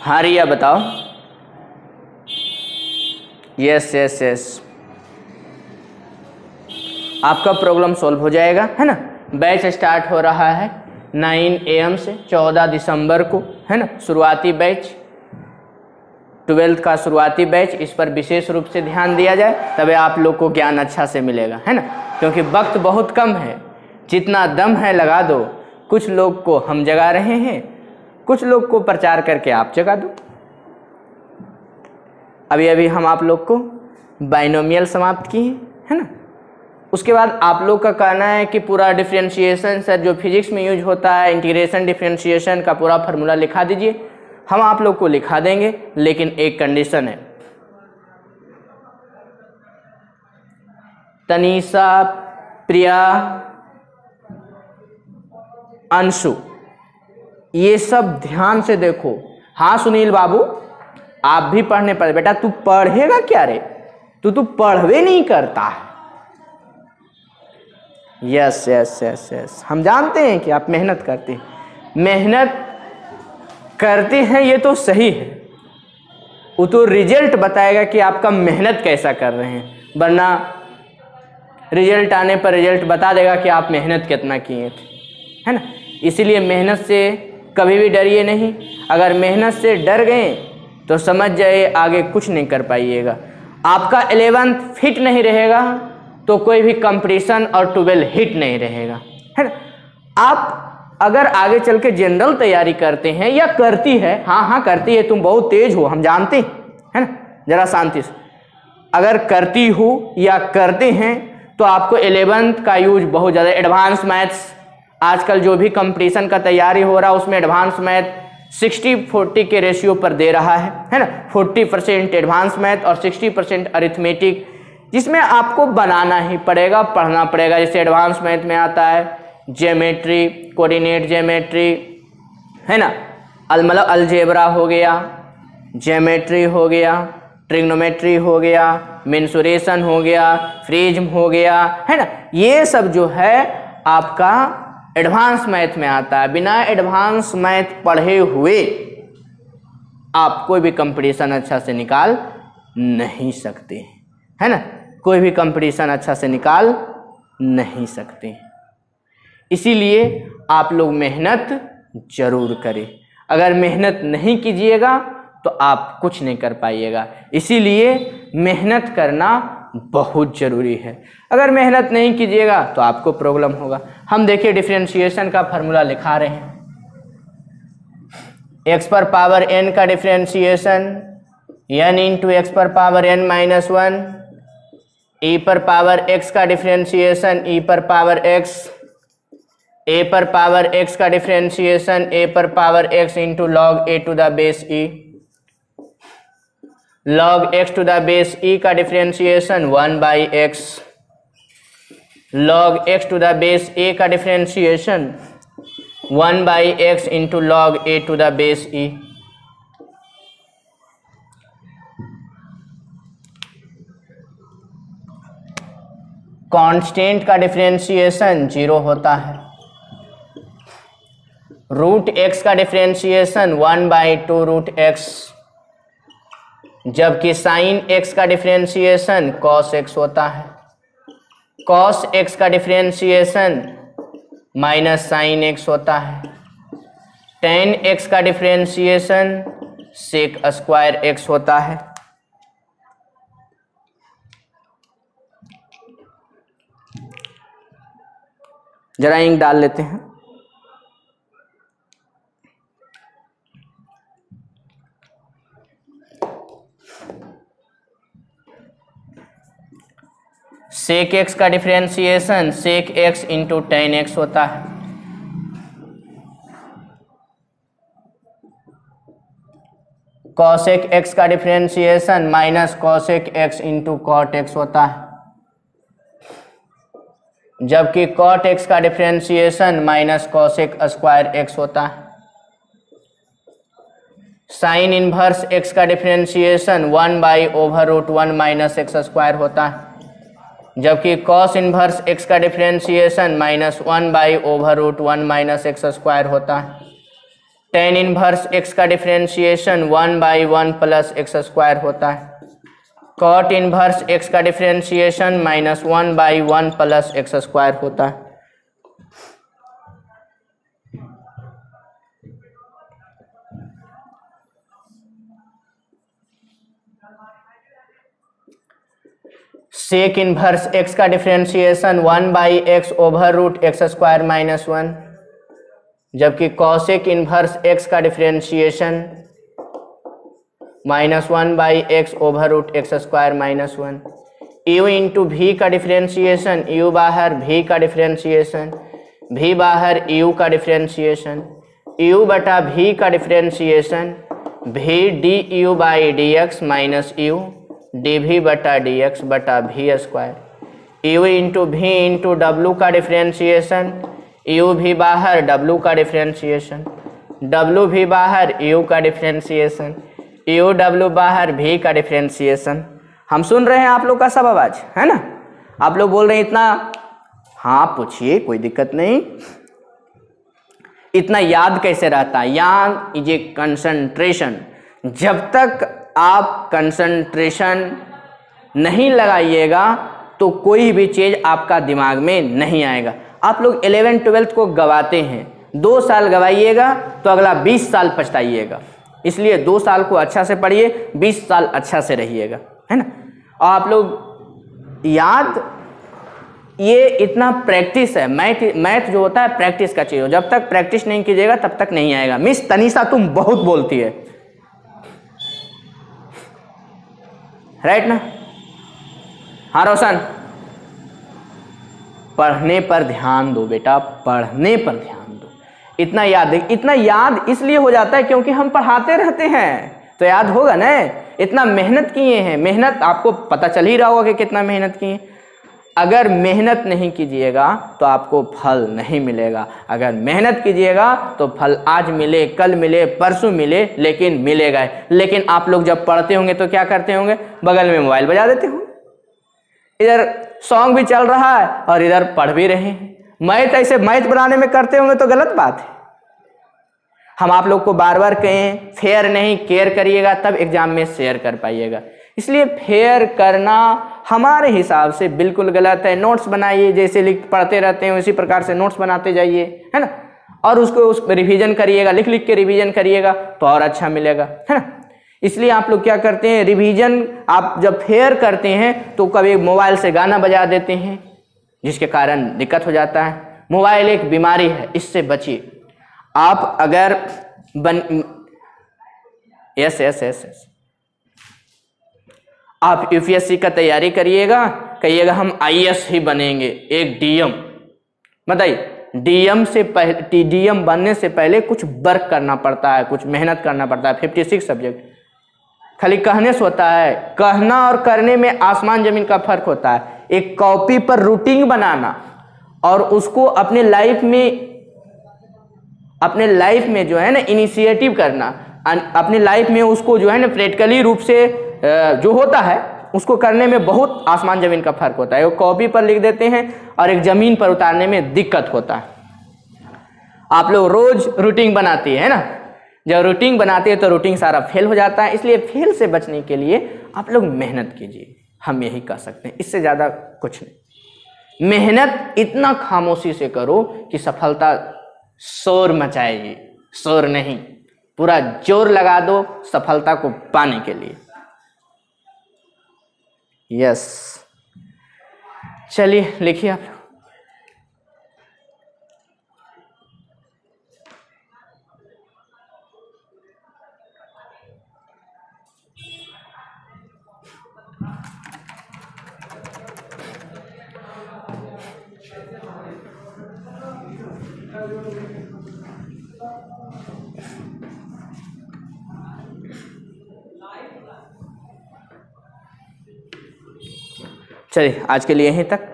हाँ रिया बताओ। Yes yes yes आपका प्रॉब्लम सॉल्व हो जाएगा, है ना? बैच स्टार्ट हो रहा है 9 एम से 14 दिसंबर को, है ना? शुरुआती बैच ट्वेल्थ का शुरुआती बैच इस पर विशेष रूप से ध्यान दिया जाए, तभी आप लोग को ज्ञान अच्छा से मिलेगा, है ना? क्योंकि वक्त बहुत कम है। जितना दम है लगा दो। कुछ लोग को हम जगा रहे हैं, कुछ लोग को प्रचार करके आप जगा दो। अभी अभी हम आप लोग को बाइनोमियल समाप्त किए है ना? उसके बाद आप लोग का कहना है कि पूरा डिफ्रेंशिएशन सर जो फिजिक्स में यूज़ होता है इंटीग्रेशन डिफ्रेंशिएशन का पूरा फार्मूला लिखा दीजिए। हम आप लोग को लिखा देंगे, लेकिन एक कंडीशन है। तनीषा प्रिया अंशु। ये सब ध्यान से देखो। हाँ सुनील बाबू, आप भी पढ़ने पर, बेटा, तू पढ़ेगा क्या रे? तू तू पढ़वे नहीं करता है। Yes yes yes yes. हम जानते हैं कि आप मेहनत करते हैं। मेहनत करते हैं, ये तो सही है। वो तो रिज़ल्ट बताएगा कि आपका मेहनत कैसा कर रहे हैं। वरना रिज़ल्ट आने पर रिज़ल्ट बता देगा कि आप मेहनत कितना किए थे। है ना? इसीलिए मेहनत से कभी भी डरिए नहीं। अगर मेहनत से डर गए तो समझ जाइए आगे कुछ नहीं कर पाइएगा। आपका एलेवंथ फिट नहीं रहेगा तो कोई भी कंपटीशन और ट्वेल्व हिट नहीं रहेगा। है ना? आप अगर आगे चल के जनरल तैयारी करते हैं या करती है हाँ हाँ करती है, तुम बहुत तेज हो, हम जानते हैं, है ना? जरा शांति से। अगर करती हो या करते हैं तो आपको एलेवंथ का यूज़ बहुत ज़्यादा एडवांस मैथ्स आजकल जो भी कंपटीशन का तैयारी हो रहा है, उसमें एडवांस मैथ 60 40 के रेशियो पर दे रहा है है ना? 40 परसेंट एडवांस मैथ और 60 परसेंट अरिथमेटिक जिसमें आपको बनाना ही पड़ेगा, पढ़ना पड़ेगा। जैसे एडवांस मैथ में आता है जेमेट्री कोऑर्डिनेट जेमेट्री है ना? अल मतलब अलजेबरा हो गया जेमेट्री हो गया ट्रिग्नोमेट्री हो गया मेंसुरेशन हो गया, फ्रीज्म हो गया, है ना? ये सब जो है आपका एडवांस मैथ में आता है। बिना एडवांस मैथ पढ़े हुए आप कोई भी कंपटीशन अच्छा से निकाल नहीं सकते। है ना? कोई भी कंपटीशन अच्छा से निकाल नहीं सकते। इसीलिए आप लोग मेहनत ज़रूर करें। अगर मेहनत नहीं कीजिएगा तो आप कुछ नहीं कर पाइएगा। इसीलिए मेहनत करना बहुत ज़रूरी है। अगर मेहनत नहीं कीजिएगा तो आपको प्रॉब्लम होगा। हम देखिए डिफ्रेंशिएशन का फार्मूला लिखा रहे हैं। एक्स पर पावर एन का डिफ्रेंशिएशन एन इंटू एक्स पर power n minus one e पर पावर एक्स का डिफ्रेंशिएशन ई पर पावर एक्स ए पर पावर एक्स का डिफ्रेंशिएशन ए पर power x into log a to the base e log x to the base e का differentiation one by x log x to the base a का differentiation one by x into log a to the base e constant का differentiation zero होता है। Root x का differentiation one by two root x जबकि sine x का differentiation cos x होता है। Cos x का डिफ्रेंशिएशन माइनस साइन एक्स होता है। टेन एक्स का डिफ्रेंशिएशन सेक स्क्वायर एक्स होता है। जरा इंक डाल लेते हैं। सेक एक्स का differentiation sec x into tan x होता है। कॉसेक एक्स का differentiation minus cosec x into cot x होता है। जबकि कॉट एक्स का differentiation minus cosec square x होता है। साइन इनवर्स एक्स का differentiation one by over root one minus x square होता है। जबकि कॉस इनवर्स एक्स का differentiation minus one by over root one minus x square होता है। टेन इनवर्स एक्स का differentiation one by one plus x square होता है। Cot inverse x का differentiation minus one by one plus x square होता है। Sec inverse x का differentiation one by x over root x square minus one जबकि cosec inverse x का differentiation minus one by x over root x square minus one u into v का differentiation you बाहर भी का differentiation भी बाहर you का differentiation you बटा भी का differentiation v d u by d x minus u d v बटा डी एक्स बटा v square u into v into W का डिफ्रेंशिएशन यू भी बाहर डब्लू का डिफ्रेंशिएशन डब्लू भी बाहर यू का डिफ्रेंशिएशन यू डब्लू बाहर भी का डिफ्रेंशिएशन हम सुन रहे हैं आप लोग का सब आवाज़, है ना? आप लोग बोल रहे हैं इतना? हाँ पूछिए, कोई दिक्कत नहीं। इतना याद कैसे रहता? है याद इज़ ए कंसंट्रेशन जब तक आप कंसंट्रेशन नहीं लगाइएगा तो कोई भी चीज़ आपका दिमाग में नहीं आएगा। आप लोग इलेवन ट्वेल्थ को गवाते हैं। दो साल गवाइएगा तो अगला बीस साल पछताइएगा। इसलिए दो साल को अच्छा से पढ़िए, बीस साल अच्छा से रहिएगा, है ना? और आप लोग याद, ये इतना प्रैक्टिस है। मैथ मैथ जो होता है प्रैक्टिस का चीज़ हो जब तक प्रैक्टिस नहीं कीजिएगा, तब तक नहीं आएगा। मिस तनीषा, तुम बहुत बोलती है। राइट ना? हाँ रोशन। पढ़ने पर ध्यान दो बेटा, पढ़ने पर ध्यान दो। इतना याद इतना याद इसलिए हो जाता है क्योंकि हम पढ़ाते रहते हैं। तो याद होगा ना? इतना मेहनत किए हैं। मेहनत आपको पता चल ही रहा होगा कि कितना मेहनत किए। अगर मेहनत नहीं कीजिएगा तो आपको फल नहीं मिलेगा। अगर मेहनत कीजिएगा तो फल आज मिले, कल मिले, परसों मिले, लेकिन मिलेगा लेकिन आप लोग जब पढ़ते होंगे तो क्या करते होंगे? बगल में मोबाइल बजा देते होंगे। इधर सॉन्ग भी चल रहा है, और इधर पढ़ भी रहे हैं। मैथ, ऐसे मैथ बनाने में करते होंगे तो गलत बात है। हम आप लोग को बार बार कहें, फेयर नहीं, केयर करिएगा, तब एग्ज़ाम में शेयर कर पाइएगा। इसलिए फेयर करना हमारे हिसाब से बिल्कुल गलत है। नोट्स बनाइए, जैसे लिख पढ़ते रहते हैं, उसी प्रकार से नोट्स बनाते जाइए, है ना? और उसको उस रिवीजन करिएगा, लिख लिख के रिवीजन करिएगा तो और अच्छा मिलेगा, है ना? इसलिए आप लोग क्या करते हैं रिवीजन आप जब फेयर करते हैं तो कभी मोबाइल से गाना बजा देते हैं, जिसके कारण दिक्कत हो जाता है। मोबाइल एक बीमारी है, इससे बचिए। आप अगर बन यस यस यस यस आप यूपीएससी का तैयारी करिएगा, कहिएगा हम आईएएस ही बनेंगे, एक डीएम बताइए डीएम से पहले डीएम बनने से पहले कुछ वर्क करना पड़ता है, कुछ मेहनत करना पड़ता है फिफ्टी सिक्स सब्जेक्ट खाली कहने से होता है, कहना और करने में आसमान ज़मीन का फ़र्क होता है। एक कॉपी पर रूटीन बनाना और उसको अपने लाइफ में, अपने लाइफ में जो है ना इनिशिएटिव करना। अपने लाइफ में उसको जो है ना प्रैक्टिकली रूप से जो होता है, उसको करने में बहुत आसमान ज़मीन का फ़र्क होता है। वो कॉपी पर लिख देते हैं और एक ज़मीन पर उतारने में दिक्कत होता है। आप लोग रोज़ रूटीन बनाती है ना? जब रूटीन बनाते हैं तो रूटीन सारा फेल हो जाता है। इसलिए फेल से बचने के लिए आप लोग मेहनत कीजिए। हम यही कर सकते हैं। इससे ज़्यादा कुछ नहीं। मेहनत इतना खामोशी से करो कि सफलता शोर मचाएगी। शोर नहीं। पूरा ज़ोर लगा दो सफलता को पाने के लिए। यस चलिए लिखिए आप। चलिए आज के लिए यहीं तक।